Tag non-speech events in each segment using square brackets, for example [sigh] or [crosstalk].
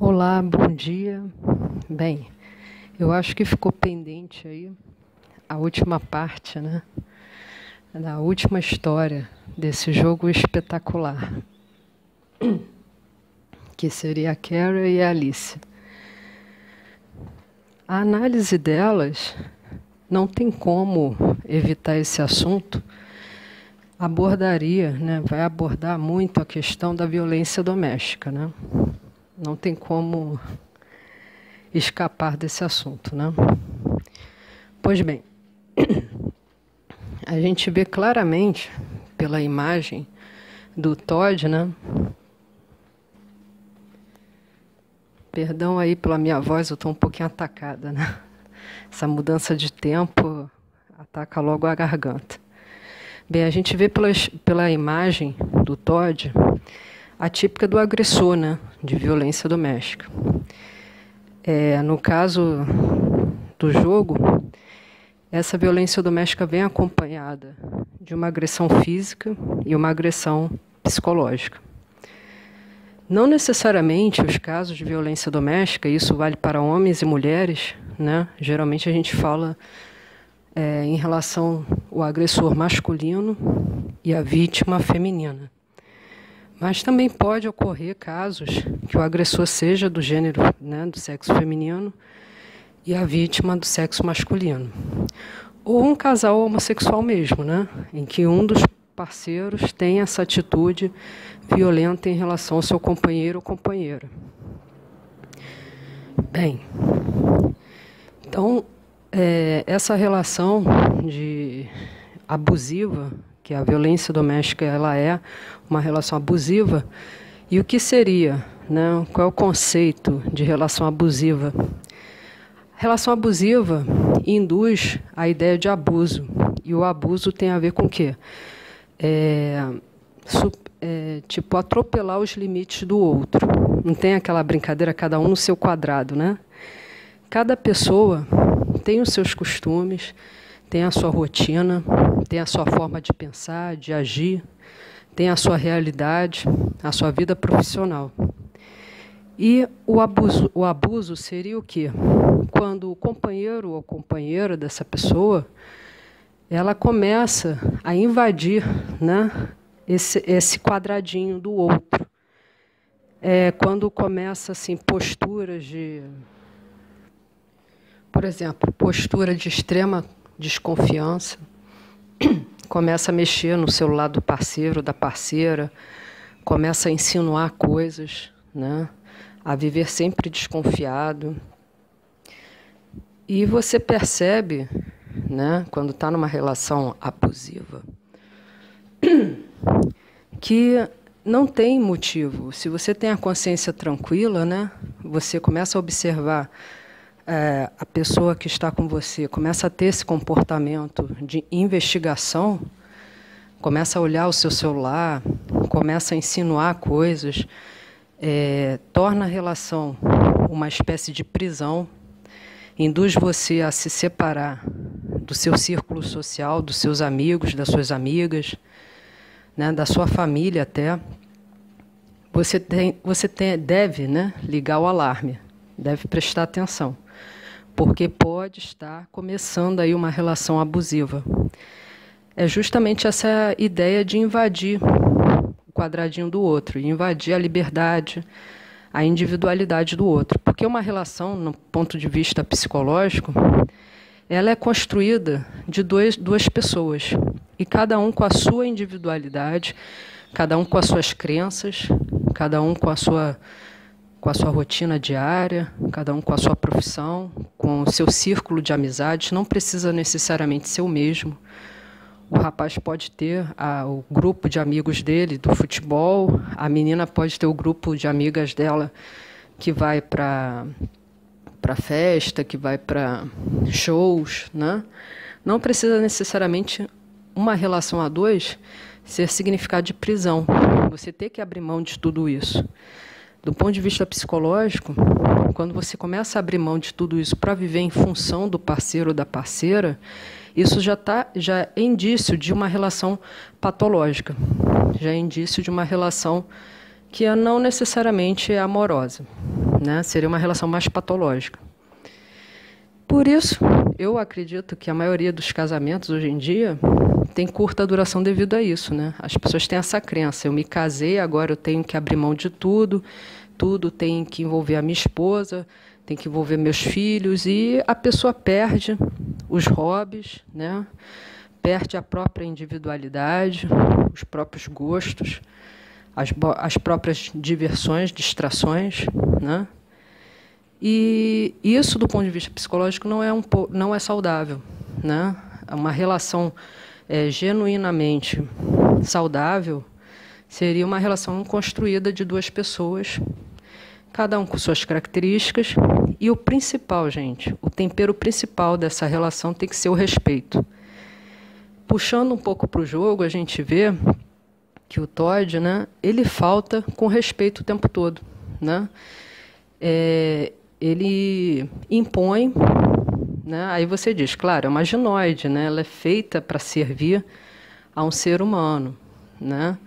Olá, bom dia. Bem, eu acho que ficou pendente aí a última parte, né? Da última história desse jogo espetacular, que seria a Carrie e a Alice. A análise delas não tem como evitar esse assunto. Abordaria, né? Vai abordar muito a questão da violência doméstica, né? Não tem como escapar desse assunto, né? Pois bem, a gente vê claramente pela imagem do Todd, né? Perdão aí pela minha voz, eu estou um pouquinho atacada, né? Essa mudança de tempo ataca logo a garganta. Bem, a gente vê pela, pela imagem do Todd a típica do agressor, né, de violência doméstica. É, no caso do jogo, essa violência doméstica vem acompanhada de uma agressão física e uma agressão psicológica. Não necessariamente os casos de violência doméstica, isso vale para homens e mulheres, né? Geralmente a gente fala é, em relação ao agressor masculino e a vítima feminina. Mas também pode ocorrer casos que o agressor seja do gênero, né, do sexo feminino e a vítima do sexo masculino. Ou um casal homossexual mesmo, né, em que um dos parceiros tem essa atitude violenta em relação ao seu companheiro ou companheira. Bem, então é, essa relação de abusiva que a violência doméstica ela é uma relação abusiva. E o que seria? Né? Qual é o conceito de relação abusiva? Relação abusiva induz a ideia de abuso. E o abuso tem a ver com o quê? É, é, tipo, atropelar os limites do outro. Não tem aquela brincadeira, cada um no seu quadrado, né? Cada pessoa tem os seus costumes, tem a sua rotina, tem a sua forma de pensar, de agir, tem a sua realidade, a sua vida profissional. E o abuso, o abuso seria o quê? Quando o companheiro ou companheira dessa pessoa, ela começa a invadir né, esse, esse quadradinho do outro. É quando começa assim posturas de, por exemplo, postura de extrema desconfiança, [clears throat] começa a mexer no celular do parceiro, da parceira, começa a insinuar coisas, né? a viver sempre desconfiado. E você percebe, né, quando está numa relação abusiva, [clears throat] que não tem motivo. Se você tem a consciência tranquila, né, você começa a observar é, a pessoa que está com você começa a ter esse comportamento de investigação, começa a olhar o seu celular, começa a insinuar coisas, é, torna a relação uma espécie de prisão, induz você a se separar do seu círculo social, dos seus amigos, das suas amigas, né, da sua família até. Você, tem, você tem, deve né, ligar o alarme, deve prestar atenção porque pode estar começando aí uma relação abusiva. É justamente essa ideia de invadir o quadradinho do outro, invadir a liberdade, a individualidade do outro. Porque uma relação, no ponto de vista psicológico, ela é construída de dois, duas pessoas, e cada um com a sua individualidade, cada um com as suas crenças, cada um com a sua com a sua rotina diária, cada um com a sua profissão, com o seu círculo de amizades, não precisa necessariamente ser o mesmo. O rapaz pode ter a, o grupo de amigos dele do futebol, a menina pode ter o grupo de amigas dela que vai para para festa, que vai para shows, né? Não precisa necessariamente uma relação a dois ser significado de prisão. Você tem que abrir mão de tudo isso. Do ponto de vista psicológico, quando você começa a abrir mão de tudo isso para viver em função do parceiro ou da parceira, isso já, tá, já é indício de uma relação patológica, já é indício de uma relação que não necessariamente é amorosa. né? Seria uma relação mais patológica. Por isso, eu acredito que a maioria dos casamentos hoje em dia tem curta duração devido a isso, né? As pessoas têm essa crença: eu me casei, agora eu tenho que abrir mão de tudo, tudo tem que envolver a minha esposa, tem que envolver meus filhos e a pessoa perde os hobbies, né? Perde a própria individualidade, os próprios gostos, as, as próprias diversões, distrações, né? E isso, do ponto de vista psicológico, não é, um, não é saudável. Né? Uma relação é, genuinamente saudável seria uma relação construída de duas pessoas, cada um com suas características. E o principal, gente, o tempero principal dessa relação tem que ser o respeito. Puxando um pouco para o jogo, a gente vê que o Todd, né, ele falta com respeito o tempo todo, né? É, ele impõe, né? aí você diz, claro, é uma ginoide, né? ela é feita para servir a um ser humano. Né?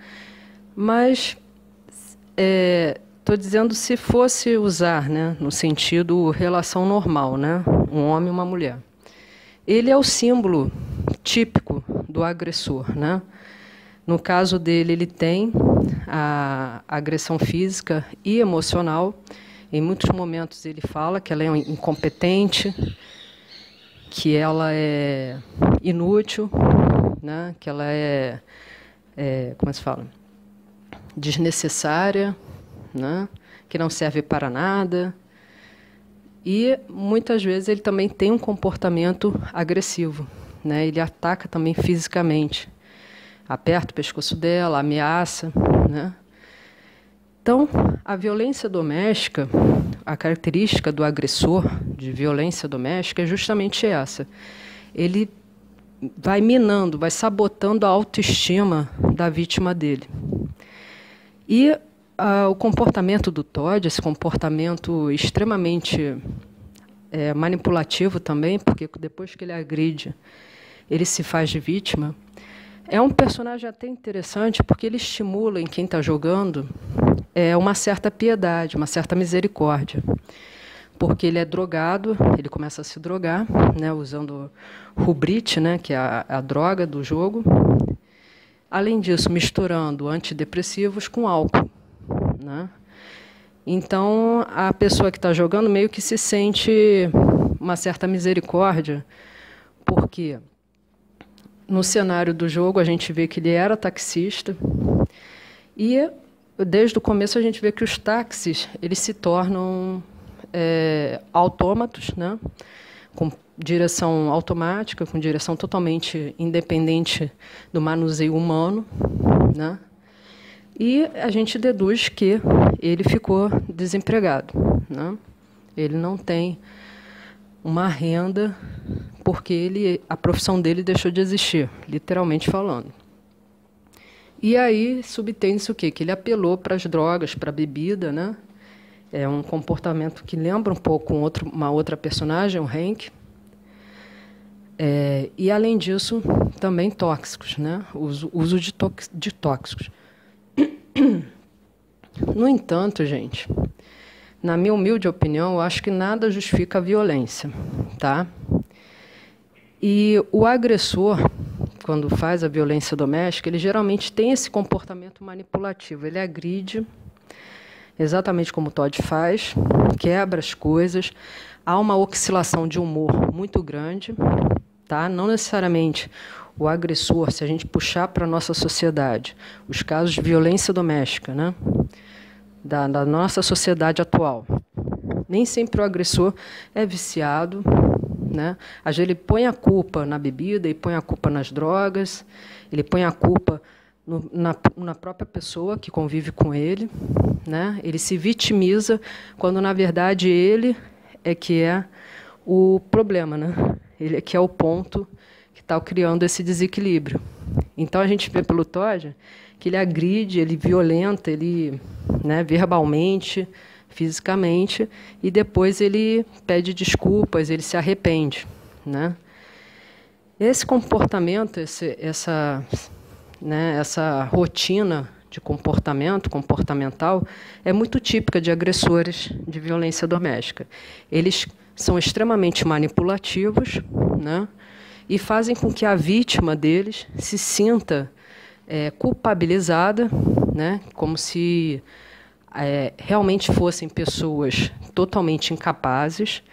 Mas estou é, dizendo se fosse usar né, no sentido relação normal, né? um homem e uma mulher. Ele é o símbolo típico do agressor. Né? No caso dele, ele tem a agressão física e emocional em muitos momentos ele fala que ela é incompetente, que ela é inútil, né? que ela é, é como se fala, desnecessária, né? que não serve para nada. E muitas vezes ele também tem um comportamento agressivo, né? Ele ataca também fisicamente, aperta o pescoço dela, ameaça, né? Então, a violência doméstica, a característica do agressor de violência doméstica é justamente essa. Ele vai minando, vai sabotando a autoestima da vítima dele. E ah, o comportamento do Todd, esse comportamento extremamente é, manipulativo também, porque depois que ele agride, ele se faz de vítima. É um personagem até interessante porque ele estimula em quem está jogando é uma certa piedade, uma certa misericórdia. Porque ele é drogado, ele começa a se drogar, né, usando rubrite, né, que é a, a droga do jogo. Além disso, misturando antidepressivos com álcool. Né? Então, a pessoa que está jogando meio que se sente uma certa misericórdia, porque no cenário do jogo a gente vê que ele era taxista e desde o começo a gente vê que os táxis eles se tornam é, autômatos, né? com direção automática, com direção totalmente independente do manuseio humano. Né? E a gente deduz que ele ficou desempregado. Né? Ele não tem uma renda porque ele, a profissão dele deixou de existir, literalmente falando. E aí subtende-se o quê? Que ele apelou para as drogas, para a bebida, né? É um comportamento que lembra um pouco um outro, uma outra personagem, o Hank. É, e, além disso, também tóxicos, né? Uso, uso de, de tóxicos. [coughs] No entanto, gente, na minha humilde opinião, eu acho que nada justifica a violência, tá? E o agressor, quando faz a violência doméstica, ele geralmente tem esse comportamento manipulativo. Ele agride, exatamente como o Todd faz, quebra as coisas. Há uma oscilação de humor muito grande, tá? Não necessariamente o agressor, se a gente puxar para a nossa sociedade, os casos de violência doméstica, né? Da, da nossa sociedade atual. Nem sempre o agressor é viciado, né? Às vezes ele põe a culpa na bebida e põe a culpa nas drogas, ele põe a culpa no, na, na própria pessoa que convive com ele. Né? Ele se vitimiza quando, na verdade, ele é que é o problema, né? ele é que é o ponto que está criando esse desequilíbrio. Então a gente vê pelo Todd que ele agride, ele violenta, ele né, verbalmente, fisicamente e depois ele pede desculpas, ele se arrepende, né? Esse comportamento, esse, essa, né, essa rotina de comportamento, comportamental, é muito típica de agressores de violência doméstica. Eles são extremamente manipulativos, né? E fazem com que a vítima deles se sinta é, culpabilizada, né? Como se é, realmente fossem pessoas totalmente incapazes,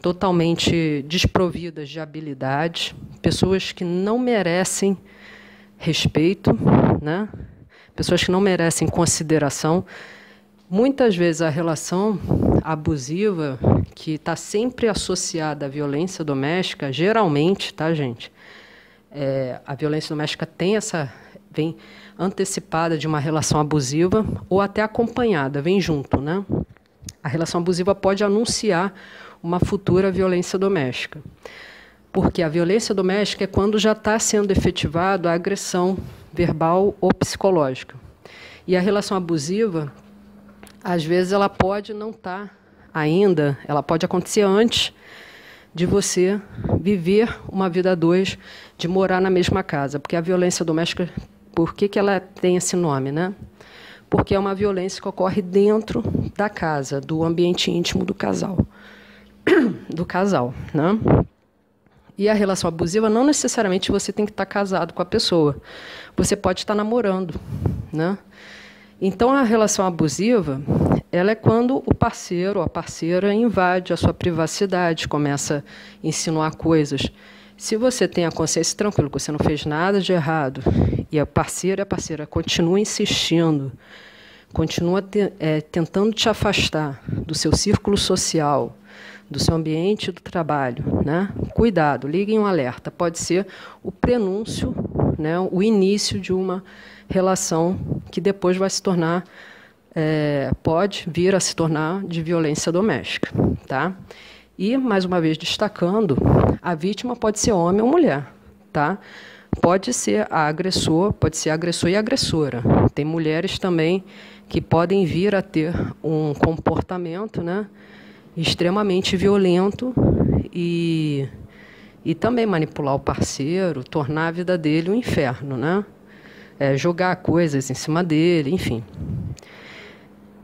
totalmente desprovidas de habilidades, pessoas que não merecem respeito, né? pessoas que não merecem consideração. Muitas vezes a relação abusiva, que está sempre associada à violência doméstica, geralmente, tá, gente? É, a violência doméstica tem essa. Vem antecipada de uma relação abusiva ou até acompanhada, vem junto, né? A relação abusiva pode anunciar uma futura violência doméstica. Porque a violência doméstica é quando já está sendo efetivado a agressão verbal ou psicológica. E a relação abusiva, às vezes, ela pode não estar tá ainda, ela pode acontecer antes de você viver uma vida a dois, de morar na mesma casa. Porque a violência doméstica, por que, que ela tem esse nome, né? Porque é uma violência que ocorre dentro da casa, do ambiente íntimo do casal. [coughs] Do casal, né? E a relação abusiva não necessariamente você tem que estar casado com a pessoa. Você pode estar namorando, né? Então a relação abusiva, ela é quando o parceiro ou a parceira invade a sua privacidade, começa a insinuar coisas. Se você tem a consciência tranquila que você não fez nada de errado e a parceira a parceira continua insistindo, continua te, é, tentando te afastar do seu círculo social, do seu ambiente do trabalho, né? Cuidado, liguem um alerta. Pode ser o prenúncio, né? O início de uma relação que depois vai se tornar, é, pode vir a se tornar de violência doméstica, tá? E mais uma vez destacando, a vítima pode ser homem ou mulher, tá? Pode ser a agressor, pode ser agressor e agressora. Tem mulheres também que podem vir a ter um comportamento, né? extremamente violento e, e também manipular o parceiro, tornar a vida dele um inferno, né? É, jogar coisas em cima dele, enfim.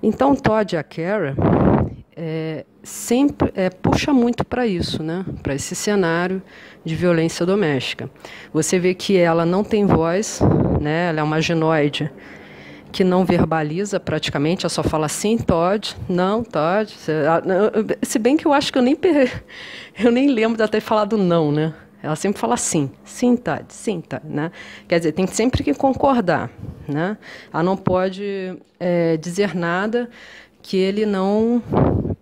Então, Todd e a Kara é, sempre é, puxa muito para isso, né? Para esse cenário de violência doméstica. Você vê que ela não tem voz, né? Ela é uma genoide que não verbaliza praticamente, ela só fala sim, Todd, não, Todd. Se bem que eu acho que eu nem, [laughs] eu nem lembro de ter falado não, né? Ela sempre fala sim, sim, Todd, sim, Todd, né? Quer dizer, tem sempre que concordar, né? Ela não pode é, dizer nada que ele não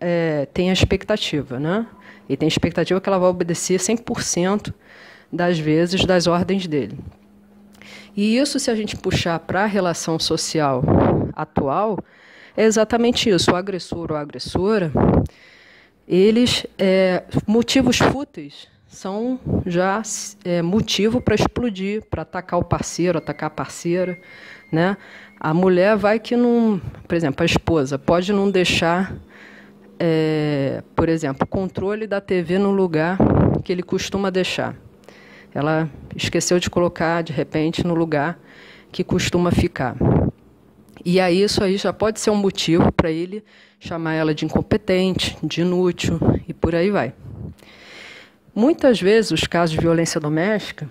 é, tenha expectativa, né? E tem expectativa que ela vai obedecer 100% das vezes das ordens dele. E isso, se a gente puxar para a relação social atual, é exatamente isso. O agressor ou a agressora, eles, é, motivos fúteis, são já é, motivo para explodir, para atacar o parceiro, atacar a parceira. Né? A mulher vai que não. Por exemplo, a esposa pode não deixar, é, por exemplo, controle da TV no lugar que ele costuma deixar. Ela esqueceu de colocar, de repente, no lugar que costuma ficar. E aí isso aí já pode ser um motivo para ele chamar ela de incompetente, de inútil e por aí vai. Muitas vezes os casos de violência doméstica,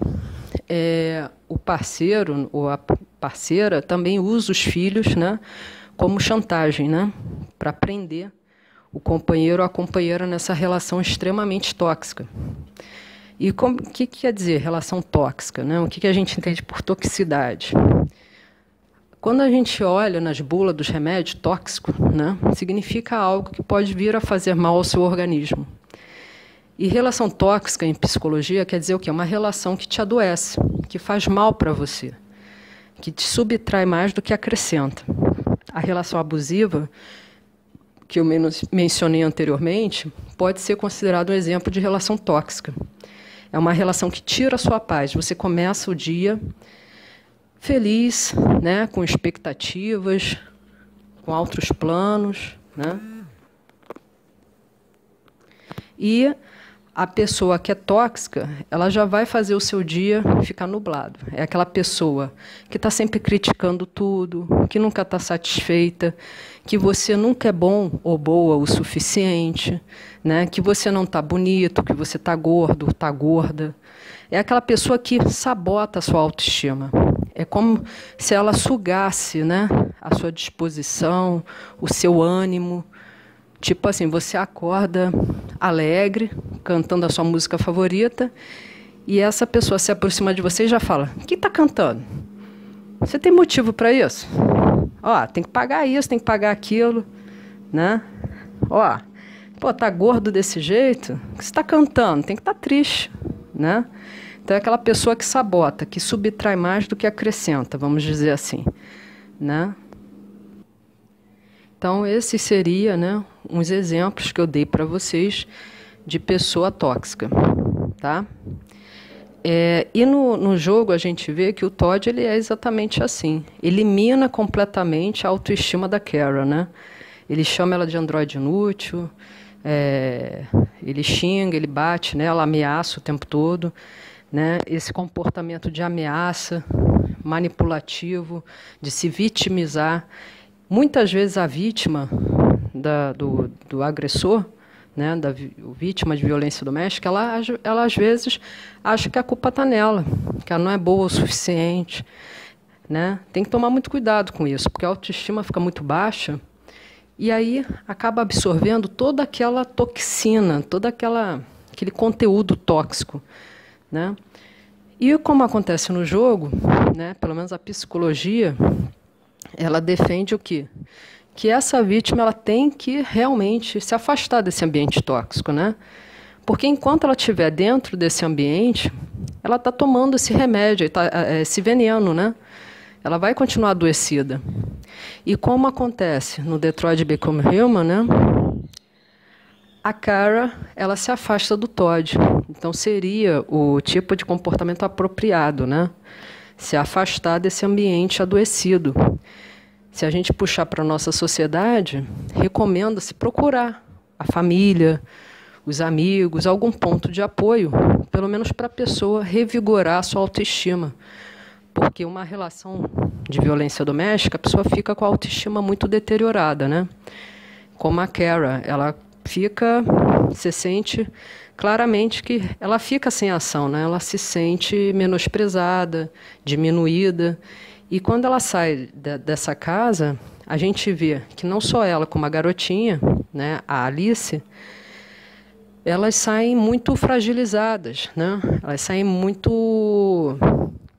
é, o parceiro ou a parceira também usa os filhos, né, como chantagem, né, para prender o companheiro ou a companheira nessa relação extremamente tóxica. E o que, que, quer dizer relação tóxica? Né? O que, que a gente entende por toxicidade? Quando a gente olha nas bulas dos remédios tóxicos, né, significa algo que pode vir a fazer mal ao seu organismo. E relação tóxica em psicologia quer dizer o quê? Uma relação que te adoece, que faz mal para você, que te subtrai mais do que acrescenta. A relação abusiva, que eu mencionei anteriormente, pode ser considerada um exemplo de relação tóxica. É uma relação que tira a sua paz. Você começa o dia feliz, né, com expectativas, com outros planos, né? E a pessoa que é tóxica, ela já vai fazer o seu dia ficar nublado. É aquela pessoa que está sempre criticando tudo, que nunca está satisfeita, que você nunca é bom ou boa o suficiente, né? que você não está bonito, que você está gordo, está gorda. É aquela pessoa que sabota a sua autoestima. É como se ela sugasse né? a sua disposição, o seu ânimo. Tipo assim, você acorda alegre, cantando a sua música favorita, e essa pessoa se aproxima de você e já fala: O que está cantando? Você tem motivo para isso? Ó, tem que pagar isso, tem que pagar aquilo, né? Ó, pô, tá gordo desse jeito? O que você está cantando? Tem que estar tá triste, né? Então é aquela pessoa que sabota, que subtrai mais do que acrescenta, vamos dizer assim, né? Então, esses seriam né, uns exemplos que eu dei para vocês de pessoa tóxica. Tá? É, e no, no jogo a gente vê que o Todd ele é exatamente assim. Elimina completamente a autoestima da Kara. Né? Ele chama ela de androide inútil, é, ele xinga, ele bate nela, ameaça o tempo todo. Né? Esse comportamento de ameaça, manipulativo, de se vitimizar. Muitas vezes a vítima da, do, do agressor, né, da vítima de violência doméstica, ela, ela às vezes acha que a culpa está nela, que ela não é boa o suficiente. Né? Tem que tomar muito cuidado com isso, porque a autoestima fica muito baixa e aí acaba absorvendo toda aquela toxina, todo aquela, aquele conteúdo tóxico. Né? E como acontece no jogo, né, pelo menos a psicologia ela defende o quê? Que essa vítima ela tem que realmente se afastar desse ambiente tóxico, né? Porque enquanto ela estiver dentro desse ambiente, ela está tomando esse remédio, tá, é, esse veneno, né? Ela vai continuar adoecida. E como acontece no Detroit Become Human, né? A Cara, ela se afasta do Todd. Então seria o tipo de comportamento apropriado, né? Se afastar desse ambiente adoecido. Se a gente puxar para a nossa sociedade, recomenda-se procurar a família, os amigos, algum ponto de apoio, pelo menos para a pessoa revigorar a sua autoestima. Porque uma relação de violência doméstica, a pessoa fica com a autoestima muito deteriorada, né? Como a Kara, ela fica, se sente claramente que ela fica sem ação, né? Ela se sente menosprezada, diminuída. E quando ela sai de, dessa casa, a gente vê que não só ela, como a garotinha, né, a Alice, elas saem muito fragilizadas, né? Elas saem muito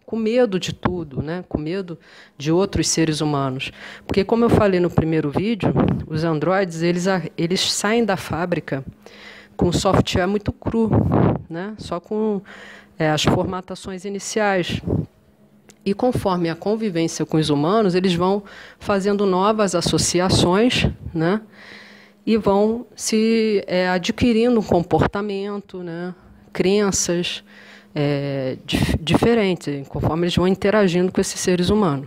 com medo de tudo, né? Com medo de outros seres humanos, porque como eu falei no primeiro vídeo, os androides eles eles saem da fábrica com software muito cru, né? Só com é, as formatações iniciais. E conforme a convivência com os humanos, eles vão fazendo novas associações, né? E vão se é, adquirindo um comportamento, né? crenças é, dif diferentes, conforme eles vão interagindo com esses seres humanos.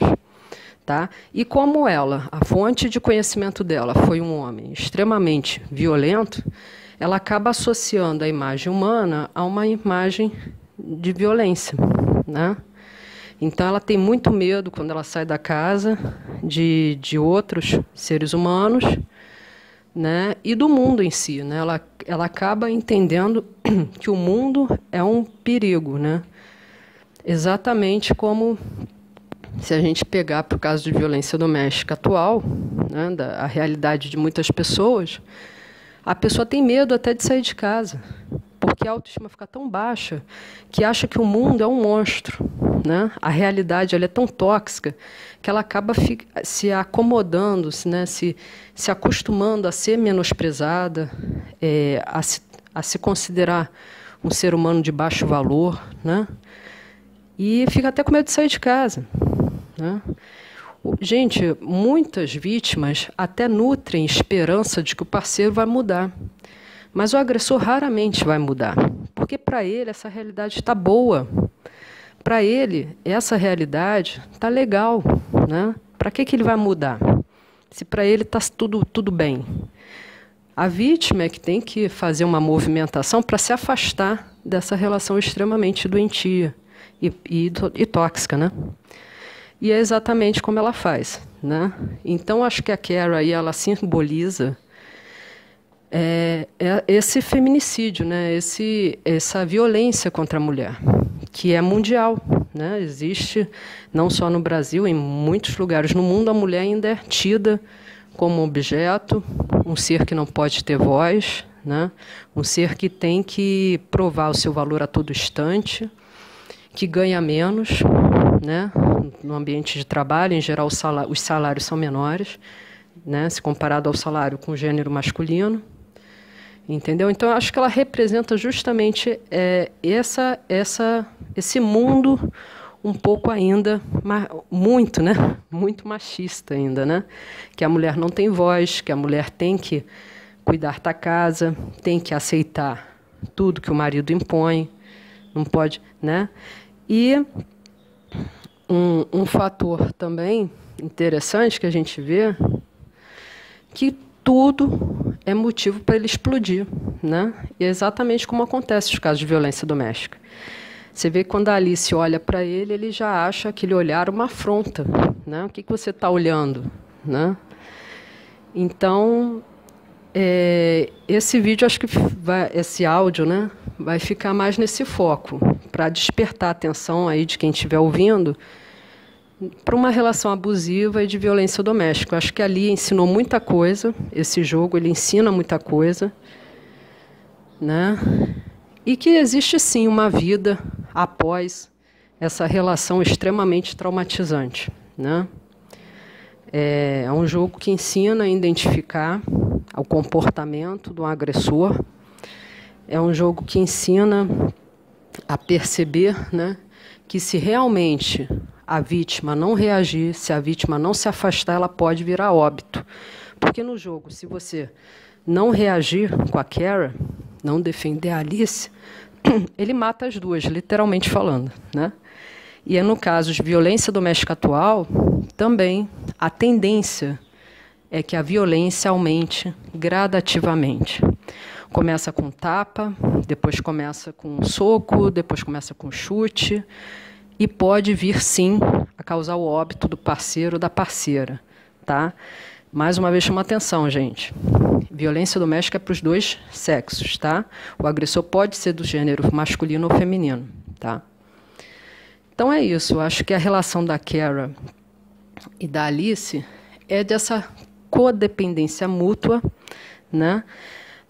Tá? E como ela, a fonte de conhecimento dela foi um homem extremamente violento, ela acaba associando a imagem humana a uma imagem de violência. Né? Então, ela tem muito medo, quando ela sai da casa, de, de outros seres humanos né, e do mundo em si. Né? Ela, ela acaba entendendo [clears throat] que o mundo é um perigo. Né? Exatamente como se a gente pegar para o caso de violência doméstica atual, né, da, a realidade de muitas pessoas, a pessoa tem medo até de sair de casa porque a autoestima fica tão baixa que acha que o mundo é um monstro. Né? A realidade ela é tão tóxica que ela acaba se acomodando, se, né? se, se acostumando a ser menosprezada, é, a, se, a se considerar um ser humano de baixo valor, né? e fica até com medo de sair de casa. Né? Gente, muitas vítimas até nutrem esperança de que o parceiro vai mudar. Mas o agressor raramente vai mudar, porque para ele essa realidade está boa. Para ele, essa realidade está legal. Né? Para que, que ele vai mudar? Se para ele está tudo, tudo bem. A vítima é que tem que fazer uma movimentação para se afastar dessa relação extremamente doentia e, e, e tóxica, né? E é exatamente como ela faz, né? Então acho que a Kara aí ela simboliza é, é esse feminicídio, né? Esse, essa violência contra a mulher, que é mundial, né? Existe não só no Brasil, em muitos lugares no mundo a mulher ainda é tida como objeto, um ser que não pode ter voz, né? um ser que tem que provar o seu valor a todo instante, que ganha menos, né? no ambiente de trabalho, em geral os salários são menores, né? se comparado ao salário com o gênero masculino. Entendeu? Então, acho que ela representa justamente é, essa, essa, esse mundo um pouco ainda, muito, né? [laughs] Muito machista ainda, né? Que a mulher não tem voz, que a mulher tem que cuidar da casa, tem que aceitar tudo que o marido impõe, não pode, né? E um, um fator também interessante que a gente vê que tudo é motivo para ele explodir, né? E é exatamente como acontece nos casos de violência doméstica. Você vê que quando a Alice olha para ele, ele já acha aquele olhar uma afronta. Né? O que, que você está olhando? Né? Então, é, esse vídeo, acho que vai, esse áudio, né, vai ficar mais nesse foco, para despertar a atenção aí de quem estiver ouvindo para uma relação abusiva e de violência doméstica. acho que ali ensinou muita coisa, esse jogo ele ensina muita coisa, né? E que existe sim uma vida após essa relação extremamente traumatizante. Né? É, é um jogo que ensina a identificar o comportamento do agressor, é um jogo que ensina a perceber né, que se realmente a vítima não reagir, se a vítima não se afastar, ela pode virar óbito. Porque no jogo, se você não reagir com a Kara, não defender a Alice, [clears throat] ele mata as duas, literalmente falando. Né? E é no caso de violência doméstica atual, também a tendência é que a violência aumente gradativamente. Começa com tapa, depois começa com soco, depois começa com chute, e pode vir sim a causar o óbito do parceiro ou da parceira. Tá? Mais uma vez chama atenção, gente. Violência doméstica é para os dois sexos, tá? O agressor pode ser do gênero masculino ou feminino, tá? Então é isso. Eu acho que a relação da Kara e da Alice é dessa codependência mútua, né?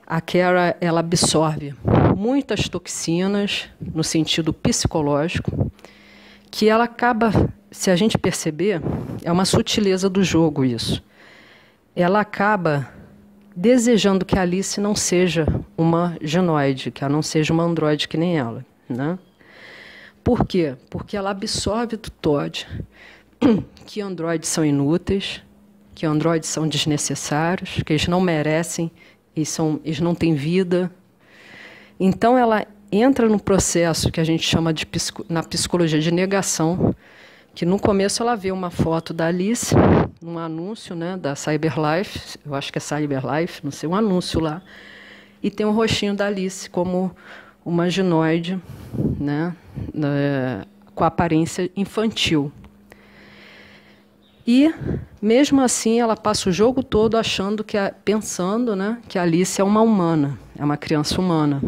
A Kara ela absorve muitas toxinas no sentido psicológico, que ela acaba, se a gente perceber, é uma sutileza do jogo isso ela acaba desejando que a Alice não seja uma genoide, que ela não seja uma androide que nem ela. Né? Por quê? Porque ela absorve do Todd [clears throat] que androides são inúteis, que androides são desnecessários, que eles não merecem, eles, são, eles não têm vida. Então ela entra no processo que a gente chama de na psicologia de negação, que no começo ela vê uma foto da Alice, um anúncio né, da Cyberlife, eu acho que é Cyberlife, não sei, um anúncio lá, e tem um rostinho da Alice como uma ginoide, né, com aparência infantil. E mesmo assim ela passa o jogo todo achando que pensando, né, que a Alice é uma humana, é uma criança humana.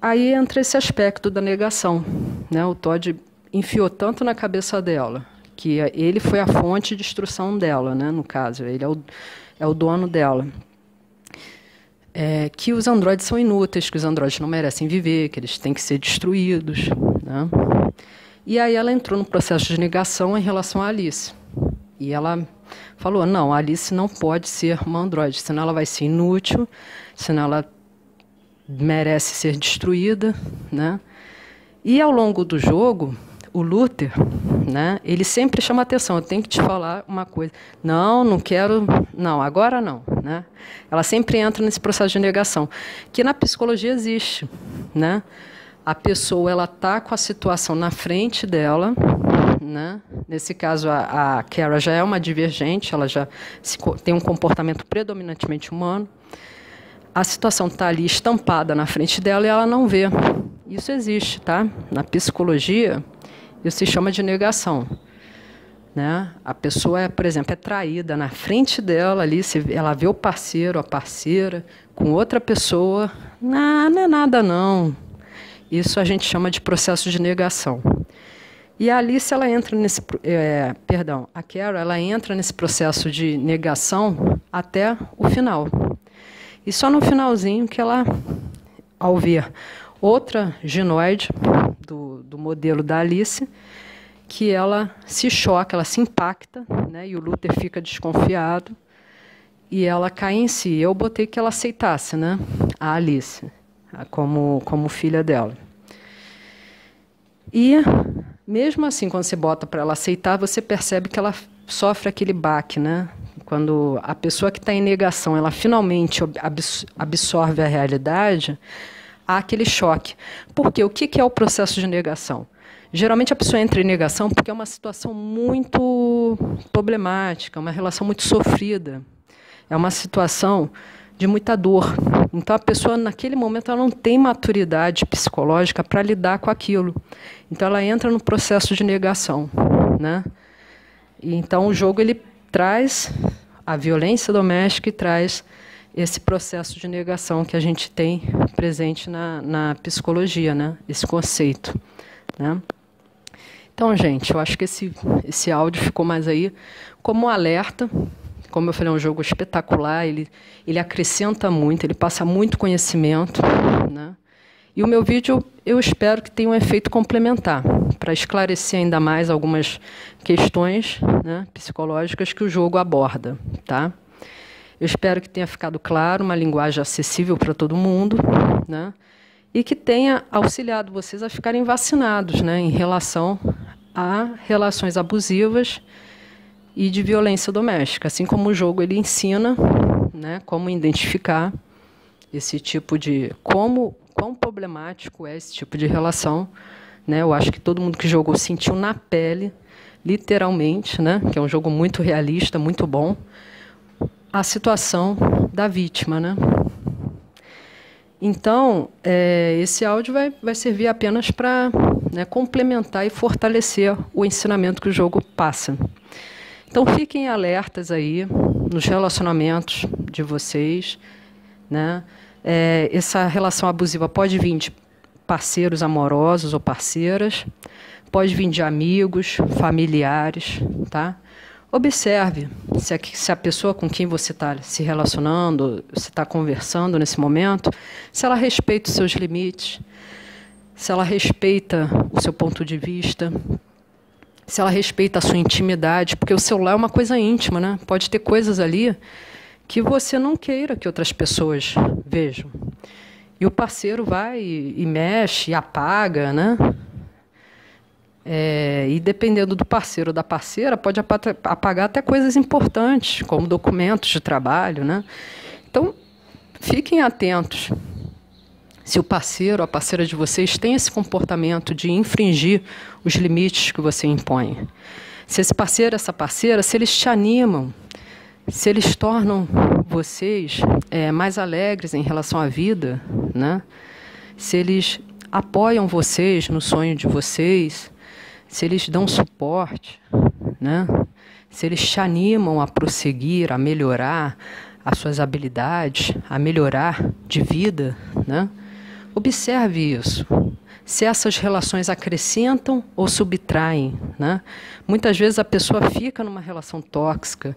Aí entra esse aspecto da negação, né? O Todd enfiou tanto na cabeça dela que ele foi a fonte de destruição dela, né, no caso, ele é o, é o dono dela. É, que os androides são inúteis, que os androides não merecem viver, que eles têm que ser destruídos. Né? E aí ela entrou no processo de negação em relação a Alice. E ela falou: não, a Alice não pode ser uma androide, senão ela vai ser inútil, senão ela merece ser destruída. Né? E ao longo do jogo, o Luther, né, ele sempre chama atenção. Eu tenho que te falar uma coisa. Não, não quero. Não, agora não. Né? Ela sempre entra nesse processo de negação, que na psicologia existe. Né? A pessoa ela está com a situação na frente dela, né? Nesse caso, a, a Kara já é uma divergente, ela já se, tem um comportamento predominantemente humano. A situação está ali estampada na frente dela e ela não vê. Isso existe, tá? Na psicologia, isso se chama de negação. Né? A pessoa, é, por exemplo, é traída na frente dela ali, ela vê o parceiro, a parceira, com outra pessoa. Não, não é nada não. Isso a gente chama de processo de negação. E a Alice, ela entra nesse, é, perdão, a Carol, ela entra nesse processo de negação até o final. E só no finalzinho que ela, ao ver outra ginoide do, do modelo da Alice, que ela se choca, ela se impacta, né, e o Luther fica desconfiado e ela cai em si. Eu botei que ela aceitasse, né, a Alice como como filha dela. E mesmo assim, quando você bota para ela aceitar, você percebe que ela sofre aquele baque, né? Quando a pessoa que está em negação, ela finalmente absorve a realidade, há aquele choque. Porque o que é o processo de negação? Geralmente a pessoa entra em negação porque é uma situação muito problemática, uma relação muito sofrida. É uma situação de muita dor. Então a pessoa naquele momento ela não tem maturidade psicológica para lidar com aquilo. Então ela entra no processo de negação, né? E, então o jogo ele traz a violência doméstica e traz esse processo de negação que a gente tem presente na, na psicologia, né? Esse conceito, né? Então, gente, eu acho que esse, esse áudio ficou mais aí como um alerta. Como eu falei, é um jogo espetacular, ele, ele acrescenta muito, ele passa muito conhecimento. Né? E o meu vídeo, eu espero que tenha um efeito complementar, para esclarecer ainda mais algumas questões né, psicológicas que o jogo aborda. Tá? Eu espero que tenha ficado claro, uma linguagem acessível para todo mundo. Né? e que tenha auxiliado vocês a ficarem vacinados né, em relação a relações abusivas e de violência doméstica, assim como o jogo ele ensina né, como identificar esse tipo de como quão problemático é esse tipo de relação, né? Eu acho que todo mundo que jogou sentiu na pele, literalmente, né? Que é um jogo muito realista, muito bom, a situação da vítima, né? Então, é, esse áudio vai, vai servir apenas para né, complementar e fortalecer o ensinamento que o jogo passa. Então, fiquem alertas aí nos relacionamentos de vocês. Né? É, essa relação abusiva pode vir de parceiros amorosos ou parceiras, pode vir de amigos, familiares, tá? Observe se a, se a pessoa com quem você está se relacionando, se está conversando nesse momento, se ela respeita os seus limites, se ela respeita o seu ponto de vista, se ela respeita a sua intimidade, porque o celular é uma coisa íntima, né? Pode ter coisas ali que você não queira que outras pessoas vejam. E o parceiro vai e, mexe, e apaga, né? É, e dependendo do parceiro ou da parceira, pode apagar até coisas importantes, como documentos de trabalho. Né? Então, fiquem atentos. Se o parceiro ou a parceira de vocês tem esse comportamento de infringir os limites que você impõe. Se esse parceiro, essa parceira, se eles te animam, se eles tornam vocês é, mais alegres em relação à vida, né? se eles apoiam vocês no sonho de vocês, se eles dão suporte, né? se eles te animam a prosseguir, a melhorar as suas habilidades, a melhorar de vida, né? observe isso. Se essas relações acrescentam ou subtraem. Né? Muitas vezes a pessoa fica numa relação tóxica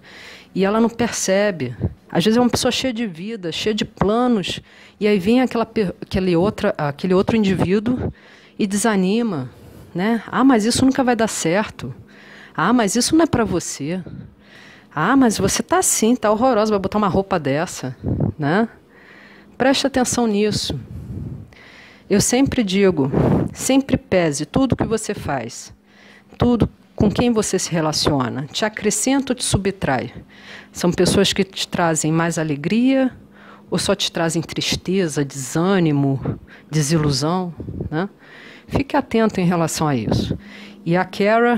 e ela não percebe. Às vezes é uma pessoa cheia de vida, cheia de planos, e aí vem aquela, aquele, outra, aquele outro indivíduo e desanima, né? Ah, mas isso nunca vai dar certo. Ah, mas isso não é para você. Ah, mas você tá assim, tá horrorosa, vai botar uma roupa dessa, né? Preste atenção nisso. Eu sempre digo, sempre pese tudo que você faz, tudo com quem você se relaciona, te acrescenta ou te subtrai. São pessoas que te trazem mais alegria ou só te trazem tristeza, desânimo, desilusão, né? Fique atento em relação a isso. E a Kara,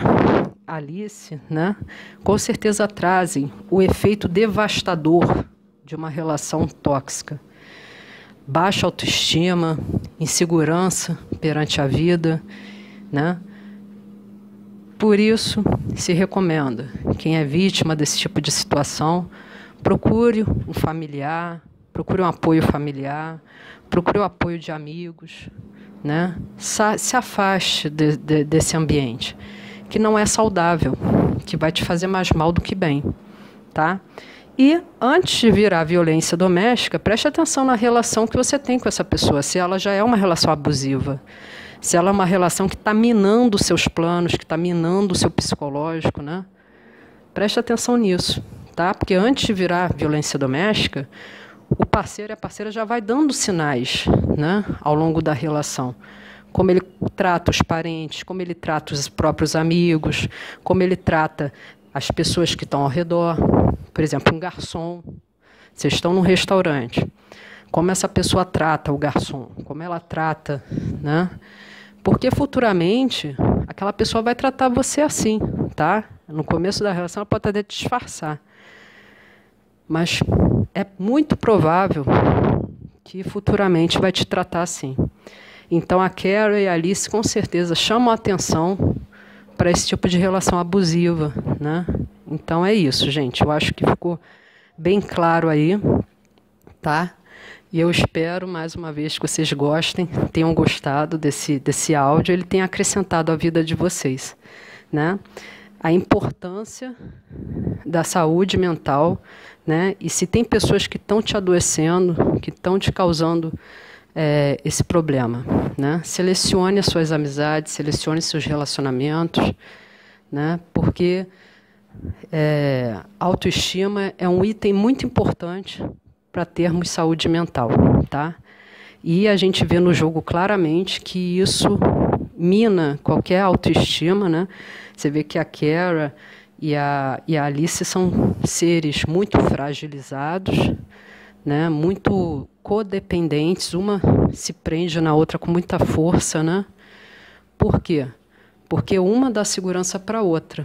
Alice, né, com certeza trazem o efeito devastador de uma relação tóxica. Baixa autoestima, insegurança perante a vida, né? Por isso, se recomenda, quem é vítima desse tipo de situação, procure um familiar, procure um apoio familiar, procure o apoio de amigos, né? se afaste de, de, desse ambiente que não é saudável, que vai te fazer mais mal do que bem, tá? E antes de virar violência doméstica, preste atenção na relação que você tem com essa pessoa, se ela já é uma relação abusiva, se ela é uma relação que está minando seus planos, que está minando o seu psicológico, né? Preste atenção nisso, tá? Porque antes de virar violência doméstica, o parceiro e a parceira já vai dando sinais né, ao longo da relação. Como ele trata os parentes, como ele trata os próprios amigos, como ele trata as pessoas que estão ao redor. Por exemplo, um garçom. Vocês estão num restaurante. Como essa pessoa trata o garçom? Como ela trata, né? Porque futuramente aquela pessoa vai tratar você assim, tá? No começo da relação ela pode até disfarçar. Mas é muito provável que futuramente vai te tratar assim. Então a Carrie e a Alice com certeza chamam a atenção para esse tipo de relação abusiva, né? Então é isso, gente. Eu acho que ficou bem claro aí, tá? E eu espero mais uma vez que vocês gostem, tenham gostado desse desse áudio, ele tenha acrescentado à vida de vocês, né? A importância da saúde mental né? E se tem pessoas que estão te adoecendo, que estão te causando é, esse problema, né? Selecione as suas amizades, selecione seus relacionamentos, né? Porque é, autoestima é um item muito importante para termos saúde mental, tá? E a gente vê no jogo claramente que isso mina qualquer autoestima, né? Você vê que a Kara e a, e a Alice são seres muito fragilizados, né, muito codependentes, uma se prende na outra com muita força, né? Por quê? Porque uma dá segurança para a outra,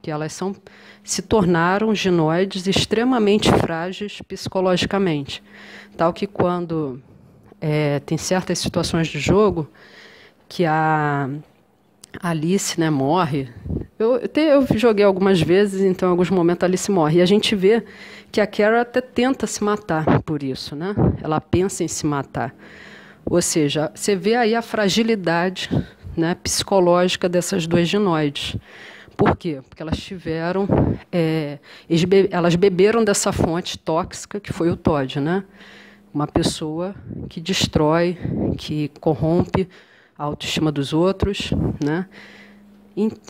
que elas são se tornaram ginoides extremamente frágeis psicologicamente, tal que quando é, tem certas situações de jogo que a Alice né, morre eu, eu joguei algumas vezes, então em alguns momentos a Alice morre. E a gente vê que a Kara até tenta se matar por isso, né? Ela pensa em se matar. Ou seja, você vê aí a fragilidade né, psicológica dessas duas ginoides. Por quê? Porque elas tiveram, é, elas beberam dessa fonte tóxica que foi o Todd, né? Uma pessoa que destrói, que corrompe a autoestima dos outros, né?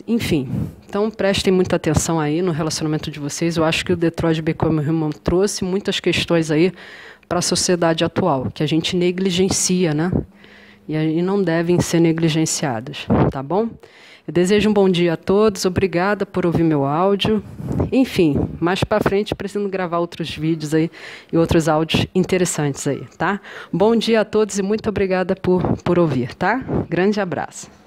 Enfim, então prestem muita atenção aí no relacionamento de vocês. Eu acho que o Detroit Become Human trouxe muitas questões aí para a sociedade atual, que a gente negligencia, né? E aí não devem ser negligenciadas, tá bom? Eu desejo um bom dia a todos, obrigada por ouvir meu áudio. Enfim, mais para frente pretendo gravar outros vídeos aí e outros áudios interessantes aí, tá? Bom dia a todos e muito obrigada por, por ouvir, tá? Grande abraço.